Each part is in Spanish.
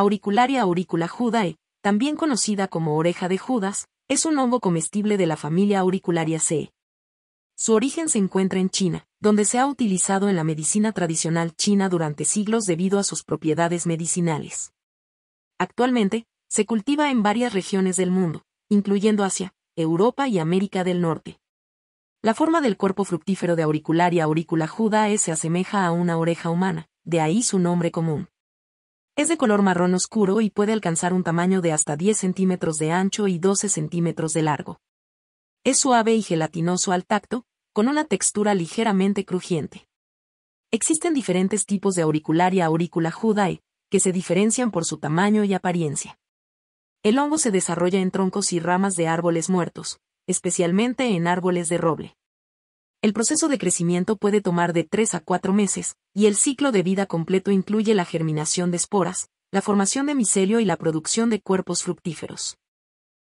Auricularia auricula judae, también conocida como oreja de Judas, es un hongo comestible de la familia Auriculariaceae. Su origen se encuentra en China, donde se ha utilizado en la medicina tradicional china durante siglos debido a sus propiedades medicinales. Actualmente, se cultiva en varias regiones del mundo, incluyendo Asia, Europa y América del Norte. La forma del cuerpo fructífero de Auricularia auricula judae se asemeja a una oreja humana, de ahí su nombre común. Es de color marrón oscuro y puede alcanzar un tamaño de hasta 10 centímetros de ancho y 12 centímetros de largo. Es suave y gelatinoso al tacto, con una textura ligeramente crujiente. Existen diferentes tipos de auricularia aurícula judae, que se diferencian por su tamaño y apariencia. El hongo se desarrolla en troncos y ramas de árboles muertos, especialmente en árboles de roble. El proceso de crecimiento puede tomar de 3 a 4 meses, y el ciclo de vida completo incluye la germinación de esporas, la formación de micelio y la producción de cuerpos fructíferos.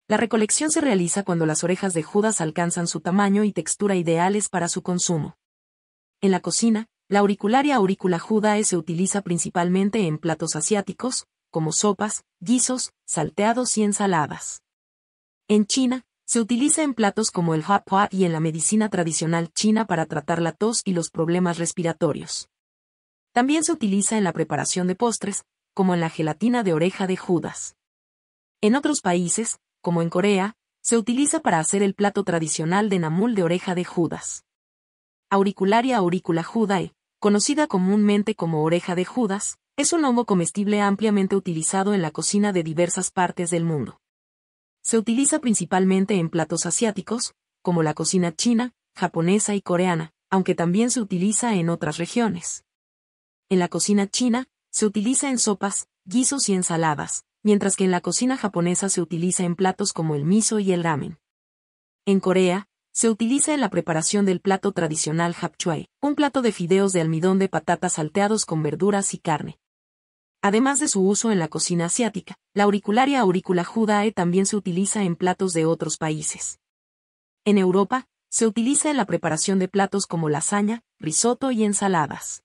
La recolección se realiza cuando las orejas de Judas alcanzan su tamaño y textura ideales para su consumo. En la cocina, la auricularia aurícula judae se utiliza principalmente en platos asiáticos, como sopas, guisos, salteados y ensaladas. En China, se utiliza en platos como el hot y en la medicina tradicional china para tratar la tos y los problemas respiratorios. También se utiliza en la preparación de postres, como en la gelatina de oreja de Judas. En otros países, como en Corea, se utiliza para hacer el plato tradicional de namul de oreja de Judas. Auricularia aurícula judae, conocida comúnmente como oreja de Judas, es un hongo comestible ampliamente utilizado en la cocina de diversas partes del mundo. Se utiliza principalmente en platos asiáticos, como la cocina china, japonesa y coreana, aunque también se utiliza en otras regiones. En la cocina china, se utiliza en sopas, guisos y ensaladas, mientras que en la cocina japonesa se utiliza en platos como el miso y el ramen. En Corea, se utiliza en la preparación del plato tradicional hapchuai, un plato de fideos de almidón de patatas salteados con verduras y carne. Además de su uso en la cocina asiática, la auricularia aurícula judae también se utiliza en platos de otros países. En Europa, se utiliza en la preparación de platos como lasaña, risotto y ensaladas.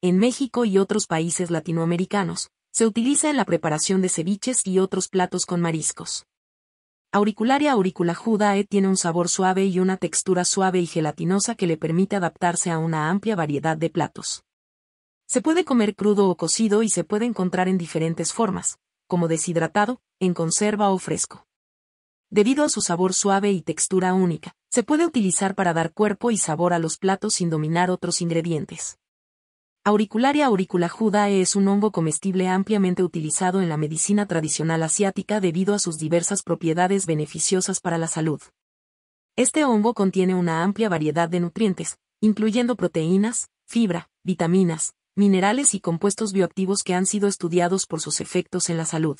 En México y otros países latinoamericanos, se utiliza en la preparación de ceviches y otros platos con mariscos. Auricularia auricula judae tiene un sabor suave y una textura suave y gelatinosa que le permite adaptarse a una amplia variedad de platos. Se puede comer crudo o cocido y se puede encontrar en diferentes formas, como deshidratado, en conserva o fresco. Debido a su sabor suave y textura única, se puede utilizar para dar cuerpo y sabor a los platos sin dominar otros ingredientes. Auricularia auricula judae es un hongo comestible ampliamente utilizado en la medicina tradicional asiática debido a sus diversas propiedades beneficiosas para la salud. Este hongo contiene una amplia variedad de nutrientes, incluyendo proteínas, fibra, vitaminas, minerales y compuestos bioactivos que han sido estudiados por sus efectos en la salud.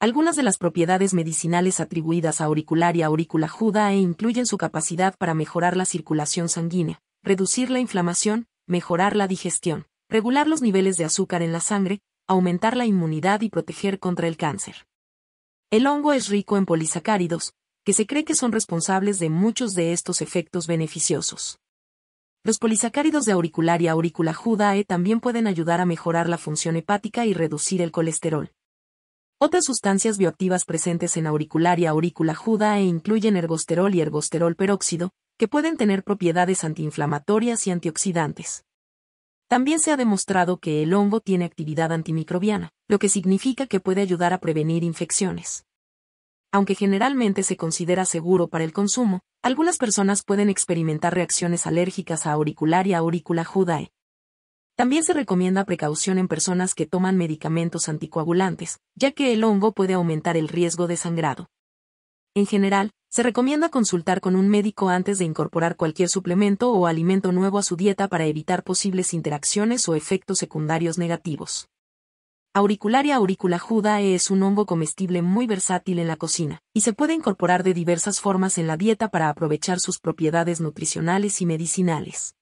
Algunas de las propiedades medicinales atribuidas a auricularia auricula judae incluyen su capacidad para mejorar la circulación sanguínea, reducir la inflamación, mejorar la digestión, regular los niveles de azúcar en la sangre, aumentar la inmunidad y proteger contra el cáncer. El hongo es rico en polisacáridos, que se cree que son responsables de muchos de estos efectos beneficiosos. Los polisacáridos de auricularia auricula judae también pueden ayudar a mejorar la función hepática y reducir el colesterol. Otras sustancias bioactivas presentes en auricularia auricula judae incluyen ergosterol y ergosterol peróxido, que pueden tener propiedades antiinflamatorias y antioxidantes. También se ha demostrado que el hongo tiene actividad antimicrobiana, lo que significa que puede ayudar a prevenir infecciones. Aunque generalmente se considera seguro para el consumo, algunas personas pueden experimentar reacciones alérgicas a auricularia aurícula judae. También se recomienda precaución en personas que toman medicamentos anticoagulantes, ya que el hongo puede aumentar el riesgo de sangrado. En general, se recomienda consultar con un médico antes de incorporar cualquier suplemento o alimento nuevo a su dieta para evitar posibles interacciones o efectos secundarios negativos. Auricularia auricula judae es un hongo comestible muy versátil en la cocina, y se puede incorporar de diversas formas en la dieta para aprovechar sus propiedades nutricionales y medicinales.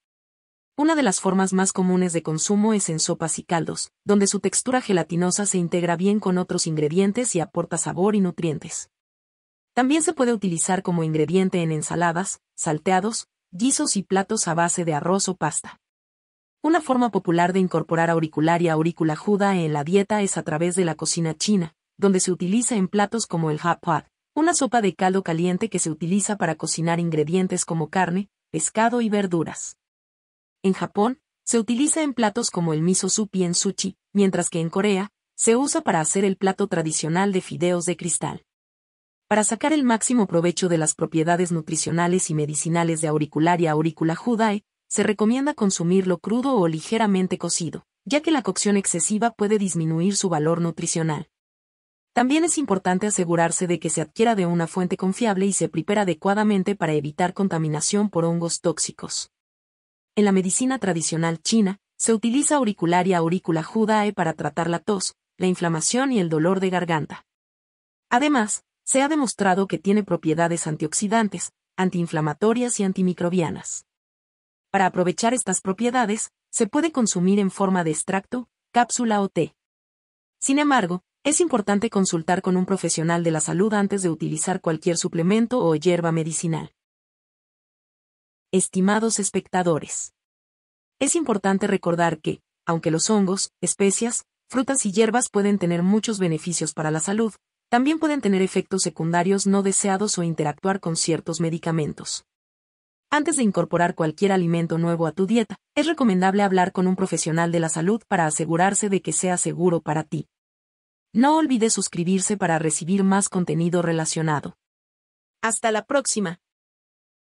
Una de las formas más comunes de consumo es en sopas y caldos, donde su textura gelatinosa se integra bien con otros ingredientes y aporta sabor y nutrientes. También se puede utilizar como ingrediente en ensaladas, salteados, guisos y platos a base de arroz o pasta. Una forma popular de incorporar auricularia aurícula juda en la dieta es a través de la cocina china, donde se utiliza en platos como el hot pot, una sopa de caldo caliente que se utiliza para cocinar ingredientes como carne, pescado y verduras. En Japón, se utiliza en platos como el miso soup y en sushi, mientras que en Corea, se usa para hacer el plato tradicional de fideos de cristal. Para sacar el máximo provecho de las propiedades nutricionales y medicinales de auricularia aurícula judae, se recomienda consumirlo crudo o ligeramente cocido, ya que la cocción excesiva puede disminuir su valor nutricional. También es importante asegurarse de que se adquiera de una fuente confiable y se prepara adecuadamente para evitar contaminación por hongos tóxicos. En la medicina tradicional china, se utiliza auricularia aurícula judae para tratar la tos, la inflamación y el dolor de garganta. Además, se ha demostrado que tiene propiedades antioxidantes, antiinflamatorias y antimicrobianas. Para aprovechar estas propiedades, se puede consumir en forma de extracto, cápsula o té. Sin embargo, es importante consultar con un profesional de la salud antes de utilizar cualquier suplemento o hierba medicinal. Estimados espectadores. Es importante recordar que, aunque los hongos, especias, frutas y hierbas pueden tener muchos beneficios para la salud, también pueden tener efectos secundarios no deseados o interactuar con ciertos medicamentos. Antes de incorporar cualquier alimento nuevo a tu dieta, es recomendable hablar con un profesional de la salud para asegurarse de que sea seguro para ti. No olvides suscribirse para recibir más contenido relacionado. Hasta la próxima.